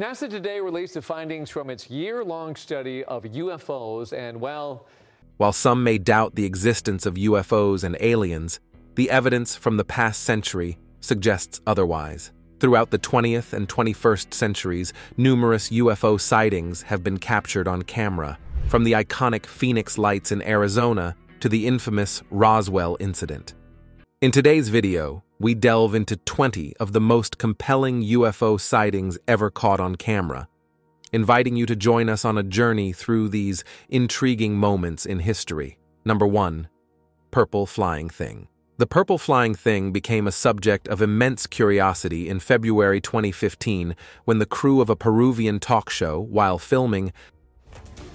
NASA today released the findings from its year long study of UFOs, and well, while some may doubt the existence of UFOs and aliens, the evidence from the past century suggests otherwise. Throughout the 20th and 21st centuries, numerous UFO sightings have been captured on camera, from the iconic Phoenix Lights in Arizona to the infamous Roswell incident. In today's video, we delve into 20 of the most compelling UFO sightings ever caught on camera, inviting you to join us on a journey through these intriguing moments in history. Number 1. Purple Flying Thing The purple flying thing became a subject of immense curiosity in February 2015 when the crew of a Peruvian talk show, while filming,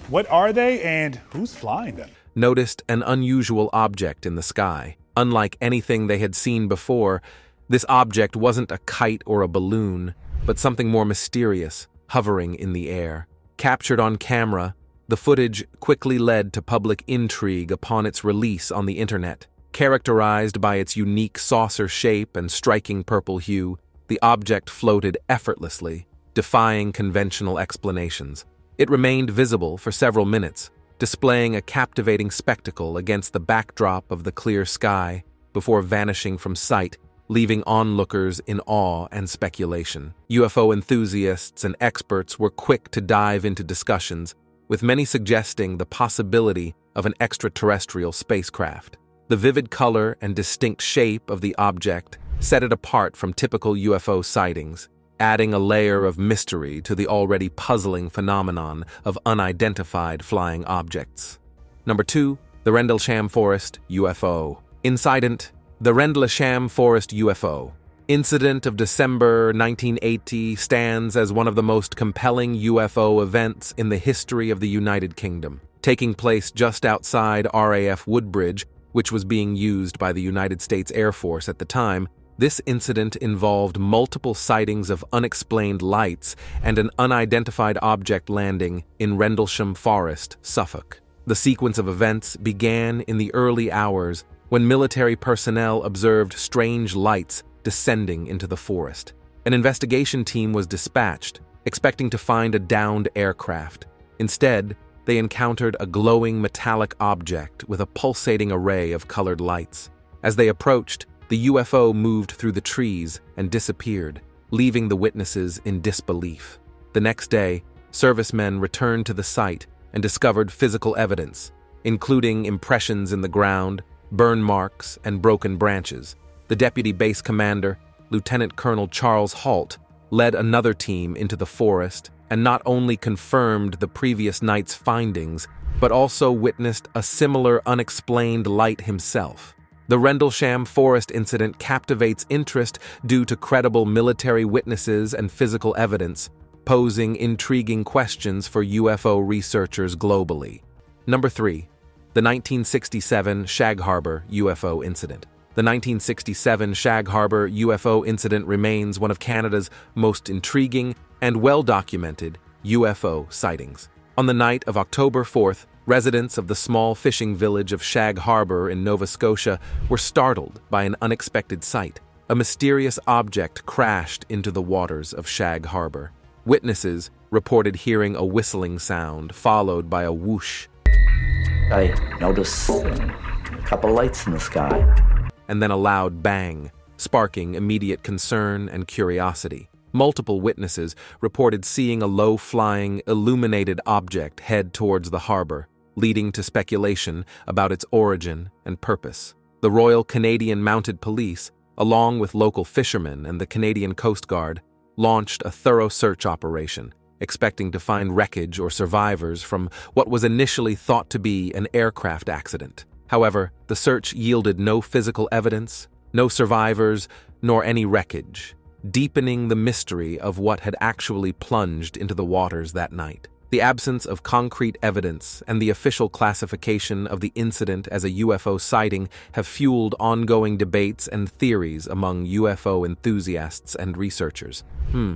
What are they and who's flying them? noticed an unusual object in the sky. Unlike anything they had seen before, this object wasn't a kite or a balloon, but something more mysterious, hovering in the air. Captured on camera, the footage quickly led to public intrigue upon its release on the internet. Characterized by its unique saucer shape and striking purple hue, the object floated effortlessly, defying conventional explanations. It remained visible for several minutes, displaying a captivating spectacle against the backdrop of the clear sky before vanishing from sight, leaving onlookers in awe and speculation. UFO enthusiasts and experts were quick to dive into discussions, with many suggesting the possibility of an extraterrestrial spacecraft. The vivid color and distinct shape of the object set it apart from typical UFO sightings, adding a layer of mystery to the already puzzling phenomenon of unidentified flying objects. Number 2. The Rendlesham Forest UFO. Incident The Rendlesham Forest UFO. Incident of December 1980 stands as one of the most compelling UFO events in the history of the United Kingdom, taking place just outside RAF Woodbridge, which was being used by the United States Air Force at the time this incident involved multiple sightings of unexplained lights and an unidentified object landing in Rendlesham Forest, Suffolk. The sequence of events began in the early hours when military personnel observed strange lights descending into the forest. An investigation team was dispatched, expecting to find a downed aircraft. Instead, they encountered a glowing metallic object with a pulsating array of colored lights. As they approached, the UFO moved through the trees and disappeared, leaving the witnesses in disbelief. The next day, servicemen returned to the site and discovered physical evidence, including impressions in the ground, burn marks, and broken branches. The deputy base commander, Lieutenant Colonel Charles Halt, led another team into the forest and not only confirmed the previous night's findings, but also witnessed a similar unexplained light himself. The Rendlesham Forest incident captivates interest due to credible military witnesses and physical evidence, posing intriguing questions for UFO researchers globally. Number 3. The 1967 Shag Harbor UFO incident. The 1967 Shag Harbor UFO incident remains one of Canada's most intriguing and well documented UFO sightings. On the night of October 4th, Residents of the small fishing village of Shag Harbor in Nova Scotia were startled by an unexpected sight. A mysterious object crashed into the waters of Shag Harbor. Witnesses reported hearing a whistling sound followed by a whoosh. I noticed a couple lights in the sky. And then a loud bang, sparking immediate concern and curiosity. Multiple witnesses reported seeing a low flying, illuminated object head towards the harbor leading to speculation about its origin and purpose. The Royal Canadian Mounted Police, along with local fishermen and the Canadian Coast Guard, launched a thorough search operation, expecting to find wreckage or survivors from what was initially thought to be an aircraft accident. However, the search yielded no physical evidence, no survivors, nor any wreckage, deepening the mystery of what had actually plunged into the waters that night. The absence of concrete evidence and the official classification of the incident as a UFO sighting have fueled ongoing debates and theories among UFO enthusiasts and researchers. Hmm.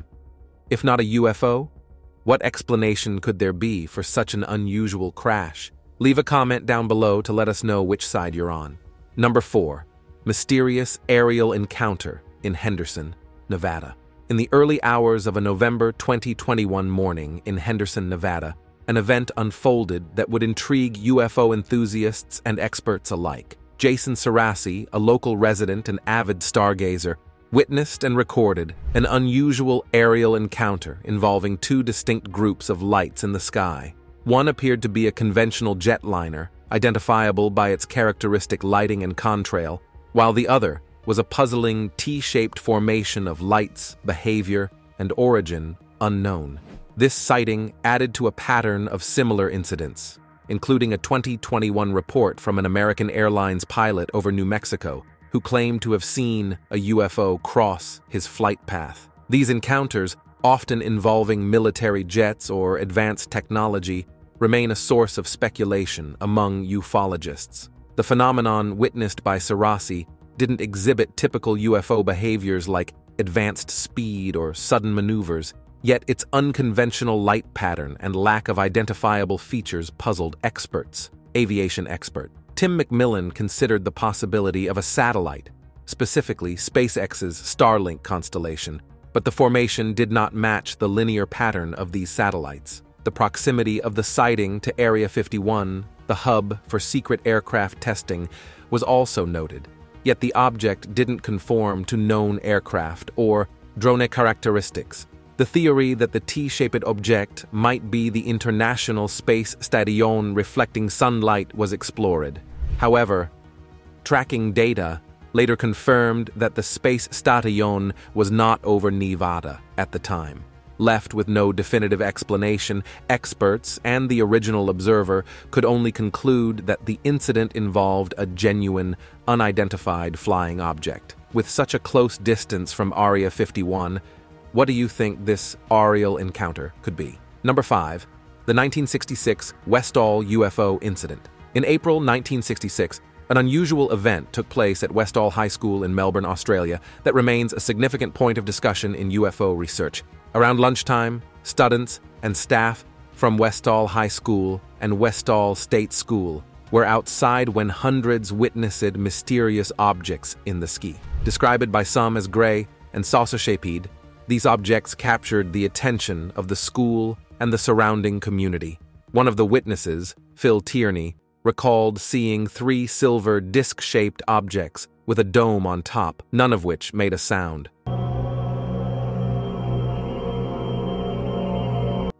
If not a UFO, what explanation could there be for such an unusual crash? Leave a comment down below to let us know which side you're on. Number 4. Mysterious aerial encounter in Henderson, Nevada. In the early hours of a November 2021 morning in Henderson, Nevada, an event unfolded that would intrigue UFO enthusiasts and experts alike. Jason Sarasi, a local resident and avid stargazer, witnessed and recorded an unusual aerial encounter involving two distinct groups of lights in the sky. One appeared to be a conventional jetliner, identifiable by its characteristic lighting and contrail, while the other was a puzzling T-shaped formation of lights, behavior, and origin unknown. This sighting added to a pattern of similar incidents, including a 2021 report from an American Airlines pilot over New Mexico who claimed to have seen a UFO cross his flight path. These encounters, often involving military jets or advanced technology, remain a source of speculation among ufologists. The phenomenon witnessed by Sarasi didn't exhibit typical UFO behaviors like advanced speed or sudden maneuvers, yet its unconventional light pattern and lack of identifiable features puzzled experts. Aviation expert Tim McMillan considered the possibility of a satellite, specifically SpaceX's Starlink constellation, but the formation did not match the linear pattern of these satellites. The proximity of the sighting to Area 51, the hub for secret aircraft testing, was also noted, yet the object didn't conform to known aircraft or drone characteristics. The theory that the T-shaped object might be the International Space Station reflecting sunlight was explored. However, tracking data later confirmed that the space station was not over Nevada at the time. Left with no definitive explanation, experts and the original observer could only conclude that the incident involved a genuine, unidentified flying object. With such a close distance from Area 51, what do you think this aerial encounter could be? Number 5. The 1966 Westall UFO incident. In April 1966, an unusual event took place at Westall High School in Melbourne, Australia, that remains a significant point of discussion in UFO research. Around lunchtime, students and staff from Westall High School and Westall State School were outside when hundreds witnessed mysterious objects in the ski. Described by some as gray and saucer-shaped, these objects captured the attention of the school and the surrounding community. One of the witnesses, Phil Tierney, recalled seeing three silver disc-shaped objects with a dome on top, none of which made a sound.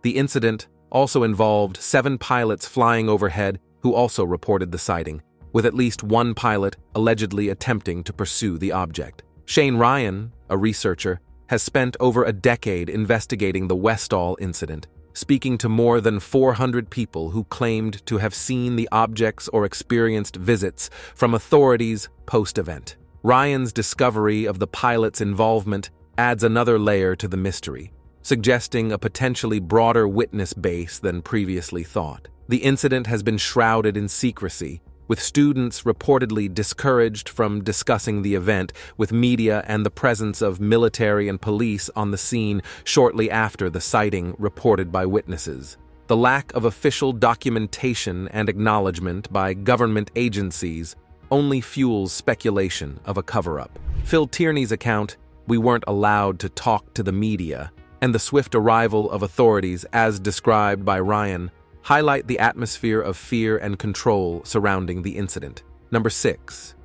The incident also involved seven pilots flying overhead who also reported the sighting, with at least one pilot allegedly attempting to pursue the object. Shane Ryan, a researcher, has spent over a decade investigating the Westall incident speaking to more than 400 people who claimed to have seen the objects or experienced visits from authorities post-event. Ryan's discovery of the pilot's involvement adds another layer to the mystery, suggesting a potentially broader witness base than previously thought. The incident has been shrouded in secrecy, with students reportedly discouraged from discussing the event with media and the presence of military and police on the scene shortly after the sighting reported by witnesses. The lack of official documentation and acknowledgement by government agencies only fuels speculation of a cover-up. Phil Tierney's account, we weren't allowed to talk to the media, and the swift arrival of authorities as described by Ryan highlight the atmosphere of fear and control surrounding the incident. Number 6.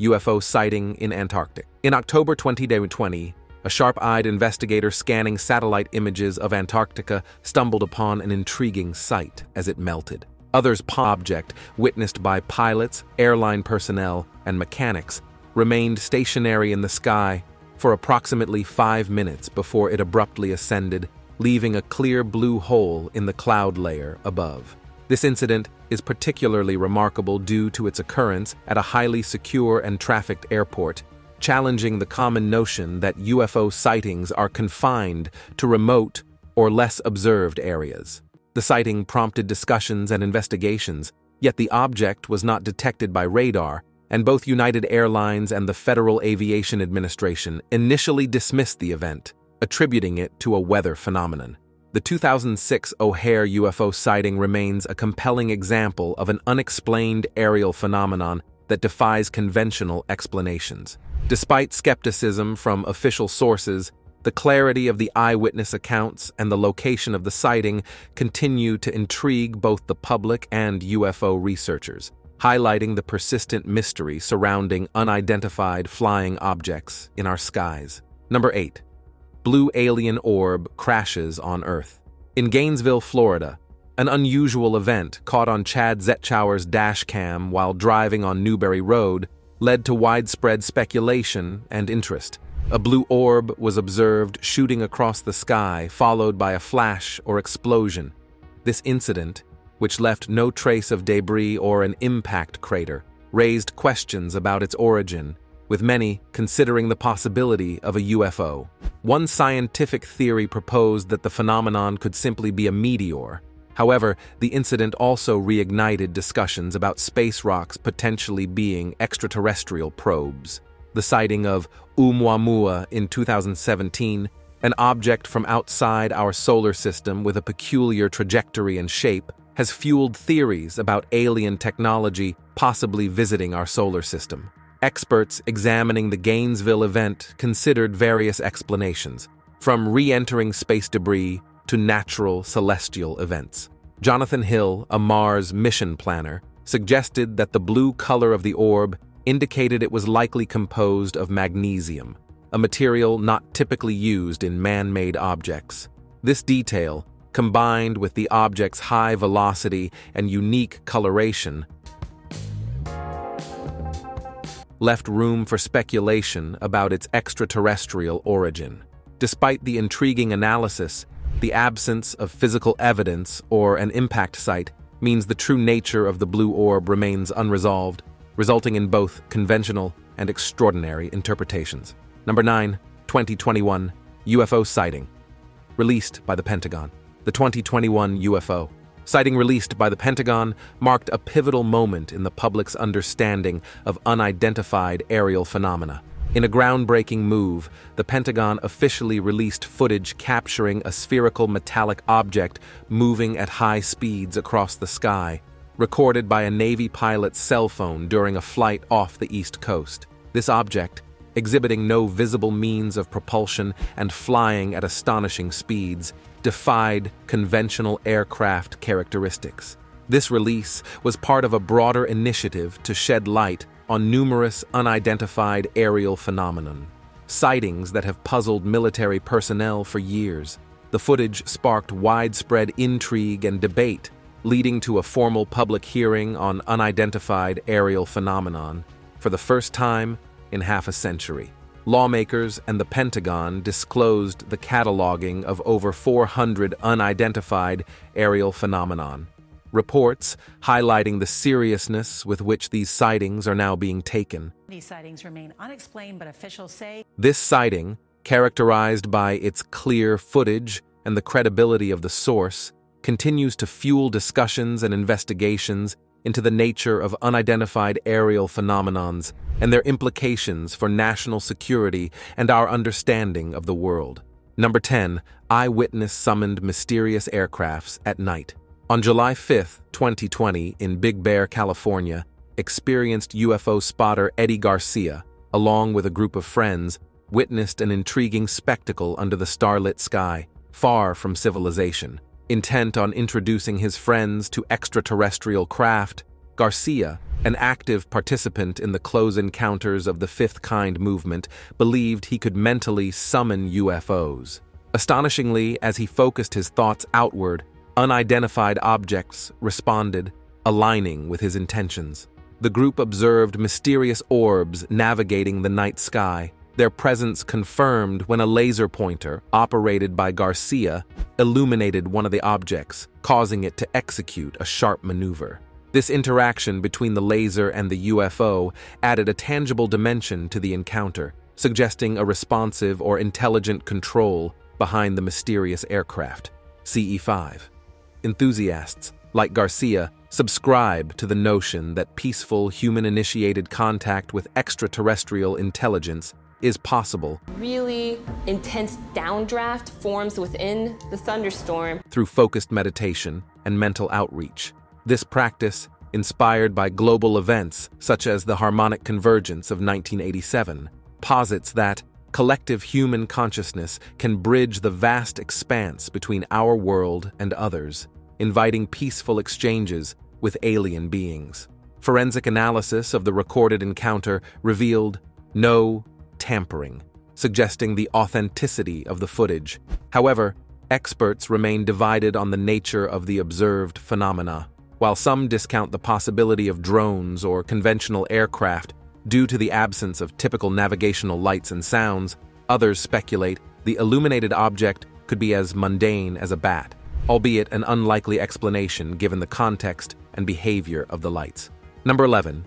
UFO sighting in Antarctic. In October 2020, a sharp-eyed investigator scanning satellite images of Antarctica stumbled upon an intriguing sight as it melted. Others' object, witnessed by pilots, airline personnel, and mechanics, remained stationary in the sky for approximately five minutes before it abruptly ascended leaving a clear blue hole in the cloud layer above. This incident is particularly remarkable due to its occurrence at a highly secure and trafficked airport, challenging the common notion that UFO sightings are confined to remote or less observed areas. The sighting prompted discussions and investigations, yet the object was not detected by radar, and both United Airlines and the Federal Aviation Administration initially dismissed the event attributing it to a weather phenomenon. The 2006 O'Hare UFO sighting remains a compelling example of an unexplained aerial phenomenon that defies conventional explanations. Despite skepticism from official sources, The clarity of the eyewitness accounts and the location of the sighting continue to intrigue both the public and UFO researchers, highlighting the persistent mystery surrounding unidentified flying objects in our skies. Number 8. Blue alien orb crashes on Earth. In Gainesville, Florida, an unusual event caught on Chad Zetschower's dash cam while driving on Newberry Road led to widespread speculation and interest. A blue orb was observed shooting across the sky, followed by a flash or explosion. This incident, which left no trace of debris or an impact crater, raised questions about its origin, with many considering the possibility of a UFO. One scientific theory proposed that the phenomenon could simply be a meteor. However, the incident also reignited discussions about space rocks potentially being extraterrestrial probes the sighting of Oumuamua in 2017, an object from outside our solar system with a peculiar trajectory and shape, has fueled theories about alien technology possibly visiting our solar system. Experts examining the Gainesville event considered various explanations, from re entering space debris to natural celestial events. Jonathan Hill, a Mars mission planner, suggested that the blue color of the orb indicated it was likely composed of magnesium, a material not typically used in man-made objects. This detail, combined with the object's high velocity and unique coloration, left room for speculation about its extraterrestrial origin. Despite the intriguing analysis, the absence of physical evidence or an impact site means the true nature of the blue orb remains unresolved resulting in both conventional and extraordinary interpretations. Number 9, 2021 UFO sighting, released by the Pentagon. The 2021 UFO sighting released by the Pentagon marked a pivotal moment in the public's understanding of unidentified aerial phenomena. In a groundbreaking move, the Pentagon officially released footage capturing a spherical metallic object moving at high speeds across the sky, recorded by a Navy pilot's cell phone during a flight off the East Coast. This object, exhibiting no visible means of propulsion and flying at astonishing speeds, defied conventional aircraft characteristics. This release was part of a broader initiative to shed light on numerous unidentified aerial phenomenon, sightings that have puzzled military personnel for years. The footage sparked widespread intrigue and debate leading to a formal public hearing on unidentified aerial phenomenon for the first time in half a century. Lawmakers and the Pentagon disclosed the cataloging of over 400 unidentified aerial phenomenon. Reports highlighting the seriousness with which these sightings are now being taken. These sightings remain unexplained, but officials say this sighting, characterized by its clear footage and the credibility of the source, continues to fuel discussions and investigations into the nature of unidentified aerial phenomenons and their implications for national security and our understanding of the world. Number 10. Eyewitness summoned mysterious aircrafts at night. On July 5, 2020, in Big Bear, California, experienced UFO spotter Eddie Garcia, along with a group of friends, witnessed an intriguing spectacle under the starlit sky, far from civilization. Intent on introducing his friends to extraterrestrial craft, Garcia, an active participant in the close encounters of the Fifth Kind movement, believed he could mentally summon UFOs. Astonishingly, as he focused his thoughts outward, unidentified objects responded, aligning with his intentions. The group observed mysterious orbs navigating the night sky, their presence confirmed when a laser pointer, operated by Garcia, illuminated one of the objects, causing it to execute a sharp maneuver. This interaction between the laser and the UFO added a tangible dimension to the encounter, suggesting a responsive or intelligent control behind the mysterious aircraft. CE5. Enthusiasts, like Garcia, subscribe to the notion that peaceful human-initiated contact with extraterrestrial intelligence is possible. Really intense downdraft forms within the thunderstorm. Through focused meditation and mental outreach. This practice, inspired by global events such as the harmonic convergence of 1987, posits that, collective human consciousness can bridge the vast expanse between our world and others, inviting peaceful exchanges with alien beings. Forensic analysis of the recorded encounter revealed no tampering, suggesting the authenticity of the footage. However, experts remain divided on the nature of the observed phenomena. While some discount the possibility of drones or conventional aircraft due to the absence of typical navigational lights and sounds, others speculate the illuminated object could be as mundane as a bat, albeit an unlikely explanation given the context and behavior of the lights. Number 11.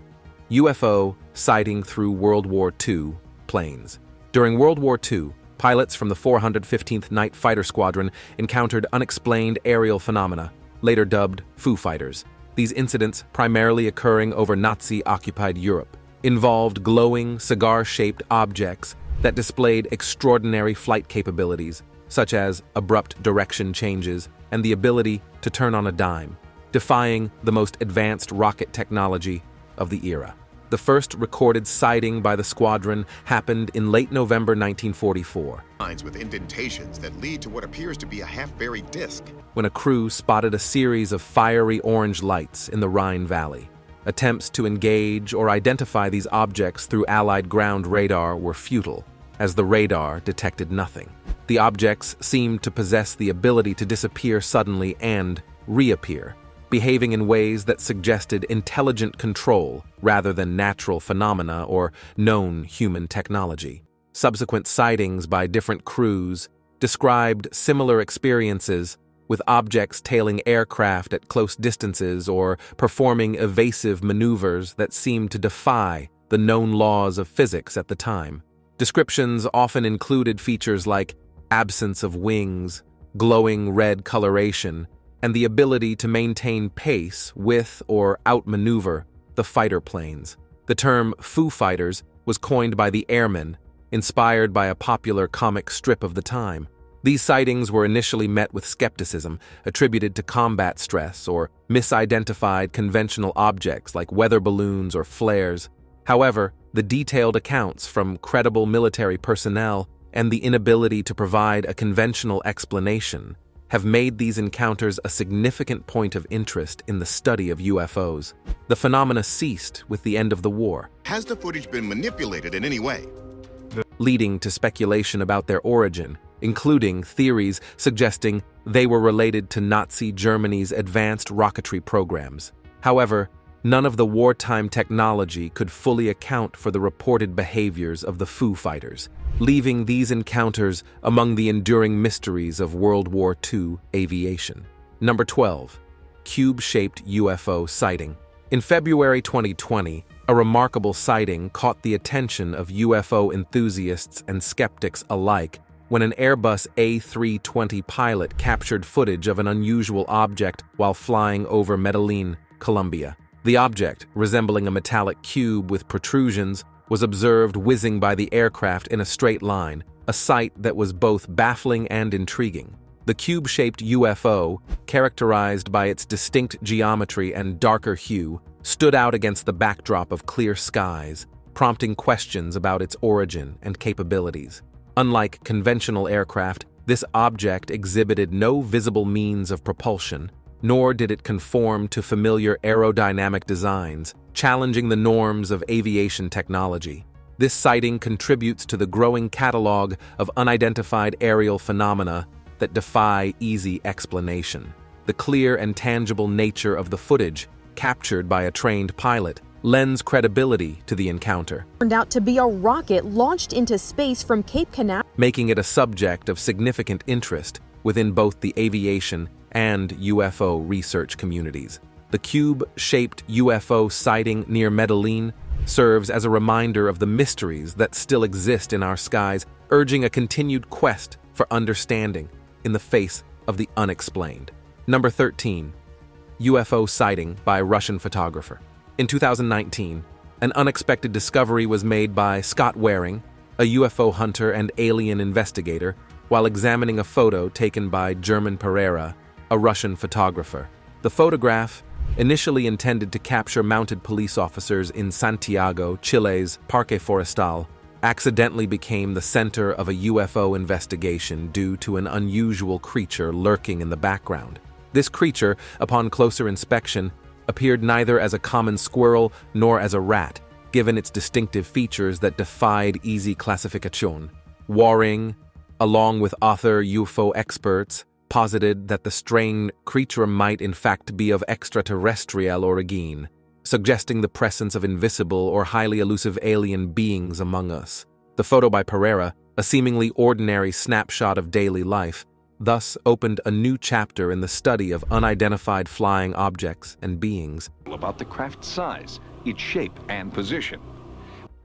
UFO sighting through World War II planes. During World War II, pilots from the 415th Night Fighter Squadron encountered unexplained aerial phenomena, later dubbed Foo Fighters. These incidents, primarily occurring over Nazi-occupied Europe, involved glowing, cigar-shaped objects that displayed extraordinary flight capabilities, such as abrupt direction changes and the ability to turn on a dime, defying the most advanced rocket technology of the era. The first recorded sighting by the squadron happened in late November 1944. Lines with indentations that lead to what appears to be a half-buried disc. When a crew spotted a series of fiery orange lights in the Rhine Valley. Attempts to engage or identify these objects through Allied ground radar were futile, as the radar detected nothing. The objects seemed to possess the ability to disappear suddenly and reappear, behaving in ways that suggested intelligent control rather than natural phenomena or known human technology. Subsequent sightings by different crews described similar experiences with objects tailing aircraft at close distances or performing evasive maneuvers that seemed to defy the known laws of physics at the time. Descriptions often included features like absence of wings, glowing red coloration, and the ability to maintain pace with or outmaneuver the fighter planes. The term Foo Fighters was coined by the airmen, inspired by a popular comic strip of the time. These sightings were initially met with skepticism, attributed to combat stress or misidentified conventional objects like weather balloons or flares. However, the detailed accounts from credible military personnel and the inability to provide a conventional explanation have made these encounters a significant point of interest in the study of UFOs. The phenomena ceased with the end of the war. Has the footage been manipulated in any way? Leading to speculation about their origin, including theories suggesting they were related to Nazi Germany's advanced rocketry programs. However, none of the wartime technology could fully account for the reported behaviors of the Foo Fighters, leaving these encounters among the enduring mysteries of World War II aviation. Number 12. Cube-shaped UFO sighting. In February 2020, a remarkable sighting caught the attention of UFO enthusiasts and skeptics alike when an Airbus A320 pilot captured footage of an unusual object while flying over Medellin, Colombia. The object, resembling a metallic cube with protrusions, was observed whizzing by the aircraft in a straight line, a sight that was both baffling and intriguing. The cube-shaped UFO, characterized by its distinct geometry and darker hue, stood out against the backdrop of clear skies, prompting questions about its origin and capabilities. Unlike conventional aircraft, this object exhibited no visible means of propulsion, nor did it conform to familiar aerodynamic designs, challenging the norms of aviation technology. This sighting contributes to the growing catalog of unidentified aerial phenomena that defy easy explanation. The clear and tangible nature of the footage, captured by a trained pilot, lends credibility to the encounter. Turned out to be a rocket launched into space from Cape Canaveral, making it a subject of significant interest within both the aviation and UFO research communities. The cube-shaped UFO sighting near Medellin serves as a reminder of the mysteries that still exist in our skies, urging a continued quest for understanding in the face of the unexplained. Number 13. UFO sighting by Russian photographer. In 2019, an unexpected discovery was made by Scott Waring, a UFO hunter and alien investigator, while examining a photo taken by German Pereira, a Russian photographer. The photograph, initially intended to capture mounted police officers in Santiago, Chile's Parque Forestal, accidentally became the center of a UFO investigation due to an unusual creature lurking in the background. This creature, upon closer inspection, appeared neither as a common squirrel nor as a rat, given its distinctive features that defied easy classification. Waring, along with author UFO experts, posited that the strange creature might in fact be of extraterrestrial origin, suggesting the presence of invisible or highly elusive alien beings among us. The photo by Pereira, a seemingly ordinary snapshot of daily life, thus opened a new chapter in the study of unidentified flying objects and beings, about the craft's size, its shape, and position.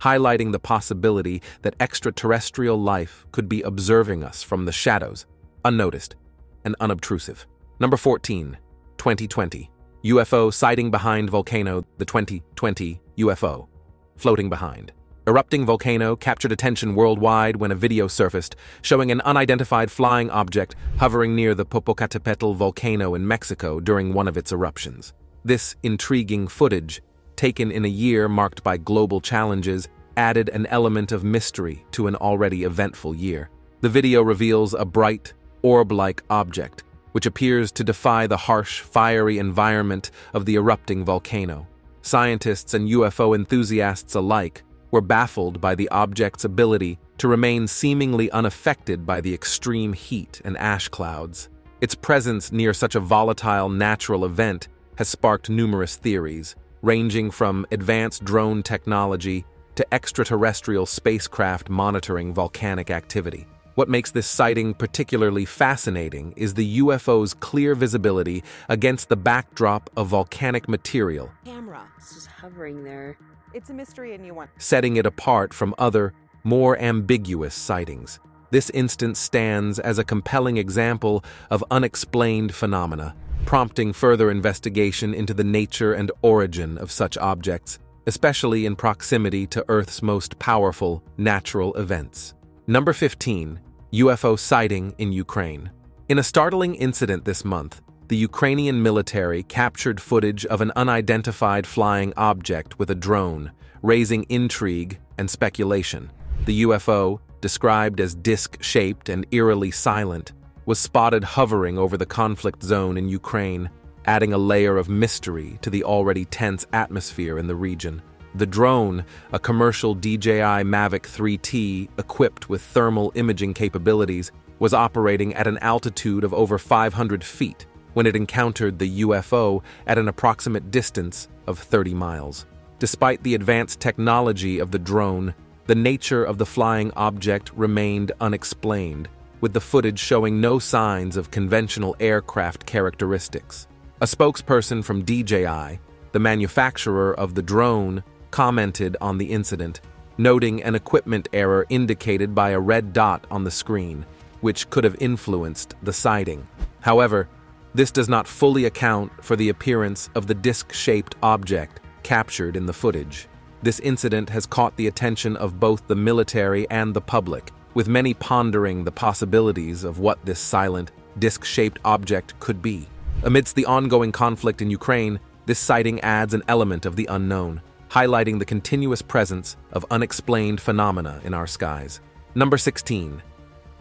highlighting the possibility that extraterrestrial life could be observing us from the shadows, unnoticed and unobtrusive. Number 14, 2020. UFO sighting behind volcano, the 2020 UFO, floating behind. Erupting volcano captured attention worldwide when a video surfaced showing an unidentified flying object hovering near the Popocatépetl volcano in Mexico during one of its eruptions. This intriguing footage, taken in a year marked by global challenges, added an element of mystery to an already eventful year. The video reveals a bright, orb-like object, which appears to defy the harsh, fiery environment of the erupting volcano. Scientists and UFO enthusiasts alike were baffled by the object's ability to remain seemingly unaffected by the extreme heat and ash clouds. Its presence near such a volatile natural event has sparked numerous theories, ranging from advanced drone technology to extraterrestrial spacecraft monitoring volcanic activity. What makes this sighting particularly fascinating is the UFO's clear visibility against the backdrop of volcanic material, camera. It's just hovering there. It's a mystery and you want. setting it apart from other, more ambiguous sightings. This instance stands as a compelling example of unexplained phenomena, prompting further investigation into the nature and origin of such objects, especially in proximity to Earth's most powerful natural events. Number 15. UFO sighting in Ukraine. In a startling incident this month, the Ukrainian military captured footage of an unidentified flying object with a drone, raising intrigue and speculation. The UFO, described as disc shaped and eerily silent, was spotted hovering over the conflict zone in Ukraine, adding a layer of mystery to the already tense atmosphere in the region. The drone, a commercial DJI Mavic 3T equipped with thermal imaging capabilities, was operating at an altitude of over 500 feet when it encountered the UFO at an approximate distance of 30 miles. Despite the advanced technology of the drone, the nature of the flying object remained unexplained, with the footage showing no signs of conventional aircraft characteristics. A spokesperson from DJI, the manufacturer of the drone, commented on the incident, noting an equipment error indicated by a red dot on the screen, which could have influenced the sighting. However, this does not fully account for the appearance of the disc-shaped object captured in the footage. This incident has caught the attention of both the military and the public, with many pondering the possibilities of what this silent, disc-shaped object could be. Amidst the ongoing conflict in Ukraine, this sighting adds an element of the unknown, highlighting the continuous presence of unexplained phenomena in our skies. Number 16.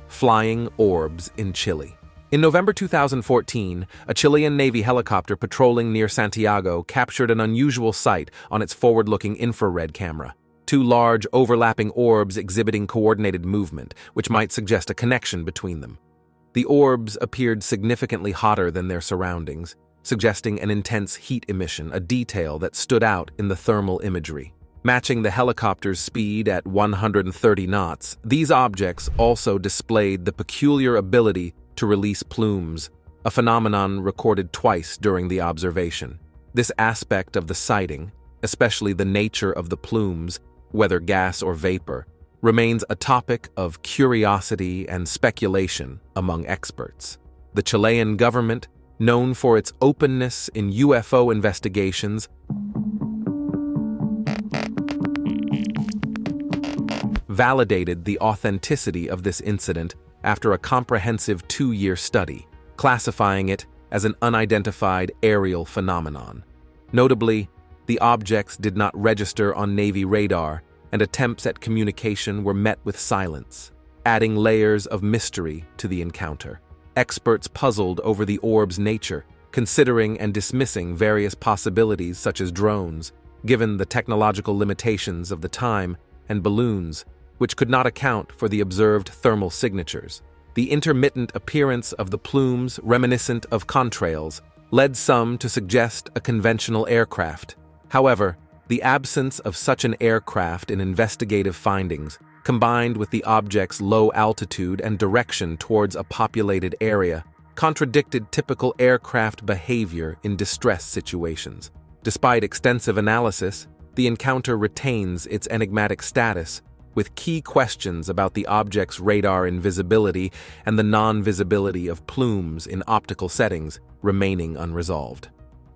Flying orbs in Chile. In November 2014, a Chilean Navy helicopter patrolling near Santiago captured an unusual sight on its forward-looking infrared camera. Two large, overlapping orbs exhibiting coordinated movement, which might suggest a connection between them. The orbs appeared significantly hotter than their surroundings, suggesting an intense heat emission, a detail that stood out in the thermal imagery. Matching the helicopter's speed at 130 knots, these objects also displayed the peculiar ability to release plumes, a phenomenon recorded twice during the observation. This aspect of the sighting, especially the nature of the plumes, whether gas or vapor, remains a topic of curiosity and speculation among experts. The Chilean government, known for its openness in UFO investigations, validated the authenticity of this incident after a comprehensive two-year study, classifying it as an unidentified aerial phenomenon. Notably, the objects did not register on Navy radar, and attempts at communication were met with silence, adding layers of mystery to the encounter. Experts puzzled over the orb's nature, considering and dismissing various possibilities such as drones, given the technological limitations of the time, and balloons, which could not account for the observed thermal signatures. The intermittent appearance of the plumes reminiscent of contrails led some to suggest a conventional aircraft. However, the absence of such an aircraft in investigative findings, combined with the object's low altitude and direction towards a populated area, contradicted typical aircraft behavior in distress situations. Despite extensive analysis, the encounter retains its enigmatic status, with key questions about the object's radar invisibility and the non-visibility of plumes in optical settings remaining unresolved.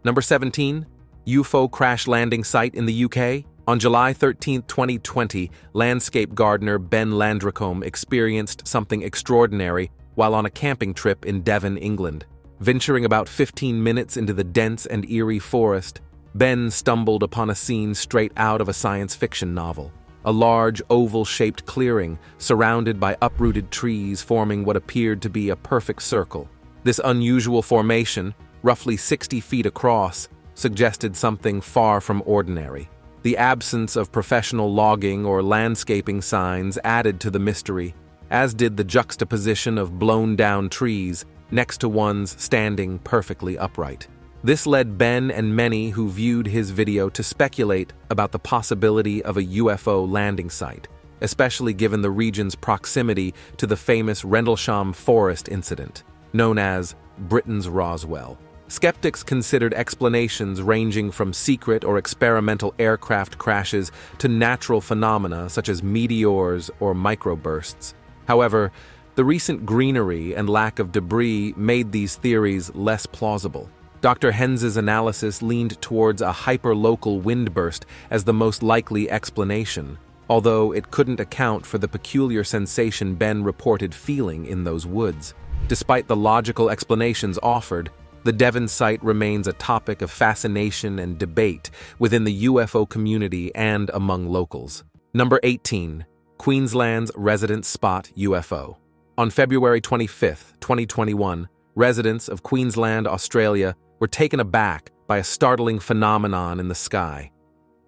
Number 17, UFO crash landing site in the UK. On July 13, 2020, landscape gardener Ben Landricombe experienced something extraordinary while on a camping trip in Devon, England. Venturing about 15 minutes into the dense and eerie forest, Ben stumbled upon a scene straight out of a science fiction novel. A large, oval-shaped clearing, surrounded by uprooted trees forming what appeared to be a perfect circle. This unusual formation, roughly 60 feet across, suggested something far from ordinary. The absence of professional logging or landscaping signs added to the mystery, as did the juxtaposition of blown-down trees next to ones standing perfectly upright. This led Ben and many who viewed his video to speculate about the possibility of a UFO landing site, especially given the region's proximity to the famous Rendlesham Forest incident, known as Britain's Roswell. Skeptics considered explanations ranging from secret or experimental aircraft crashes to natural phenomena such as meteors or microbursts. However, the recent greenery and lack of debris made these theories less plausible. Dr. Hens's analysis leaned towards a hyperlocal windburst as the most likely explanation, although it couldn't account for the peculiar sensation Ben reported feeling in those woods. Despite the logical explanations offered, the Devon site remains a topic of fascination and debate within the UFO community and among locals. Number 18. Queensland's Resident Spot UFO. On February 25, 2021, residents of Queensland, Australia, were taken aback by a startling phenomenon in the sky.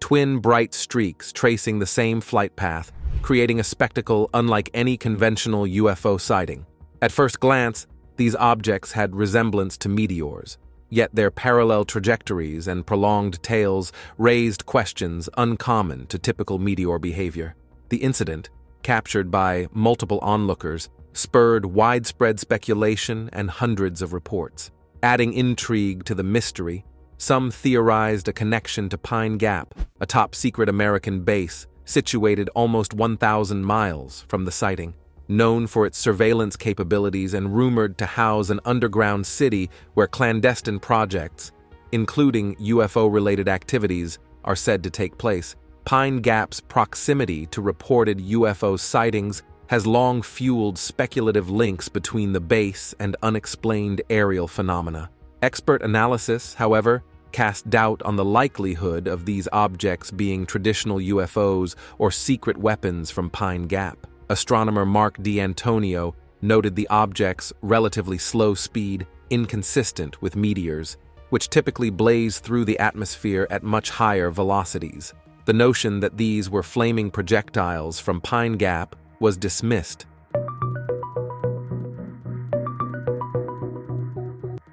Twin bright streaks tracing the same flight path, creating a spectacle unlike any conventional UFO sighting. At first glance, these objects had resemblance to meteors, yet their parallel trajectories and prolonged tails raised questions uncommon to typical meteor behavior. The incident, captured by multiple onlookers, spurred widespread speculation and hundreds of reports. Adding intrigue to the mystery, some theorized a connection to Pine Gap, a top-secret American base situated almost 1,000 miles from the sighting. Known for its surveillance capabilities and rumored to house an underground city where clandestine projects, including UFO-related activities, are said to take place, Pine Gap's proximity to reported UFO sightings has long fueled speculative links between the base and unexplained aerial phenomena. Expert analysis, however, cast doubt on the likelihood of these objects being traditional UFOs or secret weapons from Pine Gap. Astronomer Mark D'Antonio noted the object's relatively slow speed inconsistent with meteors, which typically blaze through the atmosphere at much higher velocities. The notion that these were flaming projectiles from Pine Gap was dismissed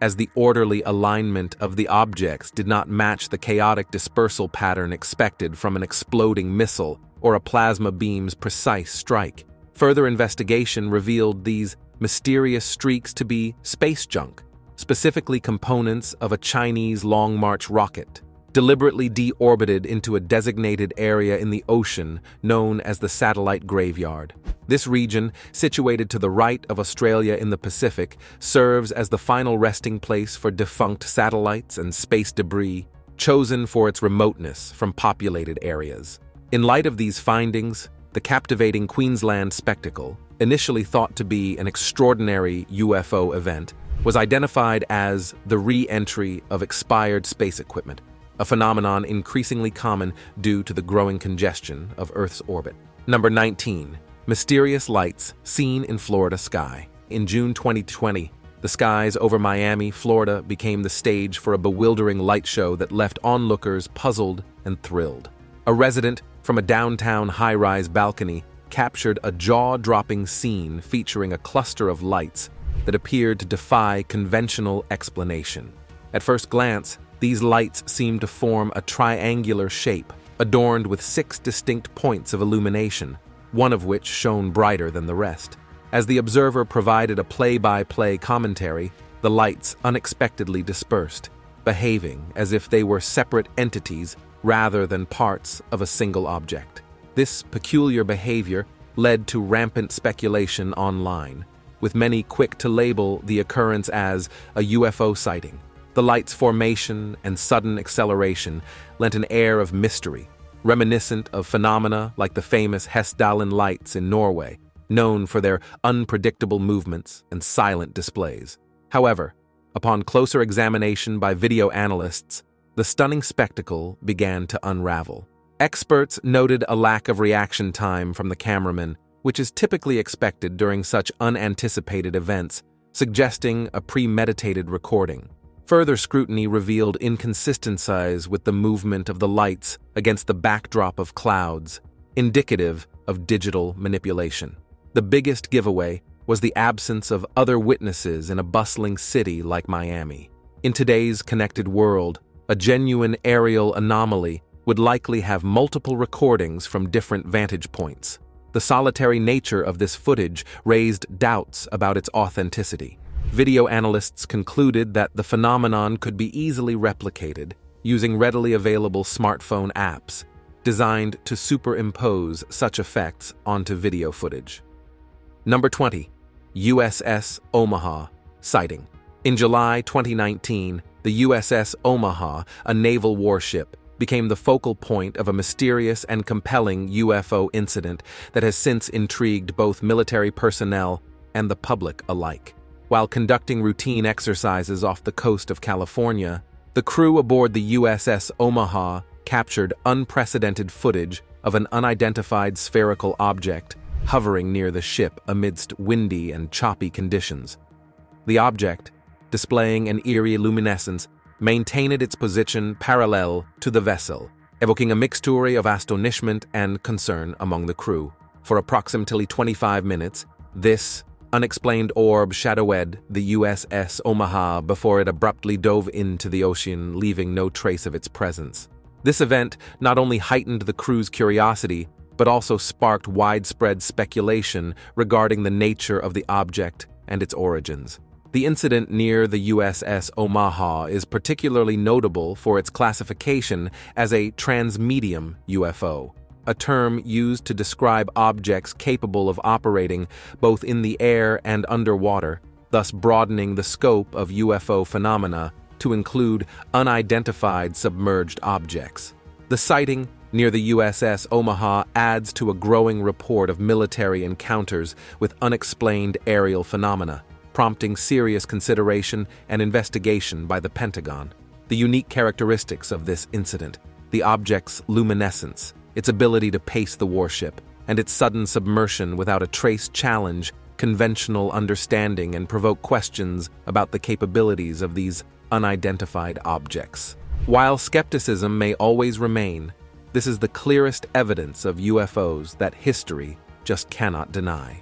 as the orderly alignment of the objects did not match the chaotic dispersal pattern expected from an exploding missile or a plasma beam's precise strike. Further investigation revealed these mysterious streaks to be space junk, specifically components of a Chinese Long March rocket deliberately deorbited into a designated area in the ocean known as the Satellite Graveyard. This region, situated to the right of Australia in the Pacific, serves as the final resting place for defunct satellites and space debris, chosen for its remoteness from populated areas. In light of these findings, the captivating Queensland spectacle, initially thought to be an extraordinary UFO event, was identified as the re-entry of expired space equipment, a phenomenon increasingly common due to the growing congestion of Earth's orbit. Number 19. Mysterious lights seen in Florida sky. In June 2020, the skies over Miami, Florida became the stage for a bewildering light show that left onlookers puzzled and thrilled. A resident from a downtown high rise balcony captured a jaw dropping scene featuring a cluster of lights that appeared to defy conventional explanation. At first glance, these lights seemed to form a triangular shape, adorned with six distinct points of illumination, one of which shone brighter than the rest. As the observer provided a play by play commentary, the lights unexpectedly dispersed, behaving as if they were separate entities rather than parts of a single object. This peculiar behavior led to rampant speculation online, with many quick to label the occurrence as a UFO sighting. The light's formation and sudden acceleration lent an air of mystery, reminiscent of phenomena like the famous Hessdalen lights in Norway, known for their unpredictable movements and silent displays. However, upon closer examination by video analysts, the stunning spectacle began to unravel. Experts noted a lack of reaction time from the cameraman, which is typically expected during such unanticipated events, suggesting a premeditated recording. Further scrutiny revealed inconsistencies with the movement of the lights against the backdrop of clouds, indicative of digital manipulation. The biggest giveaway was the absence of other witnesses in a bustling city like Miami. In today's connected world, a genuine aerial anomaly would likely have multiple recordings from different vantage points. The solitary nature of this footage raised doubts about its authenticity. Video analysts concluded that the phenomenon could be easily replicated using readily available smartphone apps designed to superimpose such effects onto video footage. Number 20. USS Omaha Sighting. In July 2019, the USS Omaha, a naval warship, became the focal point of a mysterious and compelling UFO incident that has since intrigued both military personnel and the public alike. While conducting routine exercises off the coast of California, the crew aboard the USS Omaha captured unprecedented footage of an unidentified spherical object hovering near the ship amidst windy and choppy conditions. The object, displaying an eerie luminescence, maintained its position parallel to the vessel, evoking a mixture of astonishment and concern among the crew. For approximately 25 minutes, this unexplained orb shadowed the USS Omaha before it abruptly dove into the ocean, leaving no trace of its presence. This event not only heightened the crew's curiosity, but also sparked widespread speculation regarding the nature of the object and its origins. The incident near the USS Omaha is particularly notable for its classification as a transmedium UFO a term used to describe objects capable of operating both in the air and underwater, thus broadening the scope of UFO phenomena to include unidentified submerged objects. The sighting near the USS Omaha adds to a growing report of military encounters with unexplained aerial phenomena, prompting serious consideration and investigation by the Pentagon. The unique characteristics of this incident, the object's luminescence, its ability to pace the warship, and its sudden submersion without a trace challenge conventional understanding and provoke questions about the capabilities of these unidentified objects. While skepticism may always remain, this is the clearest evidence of UFOs that history just cannot deny.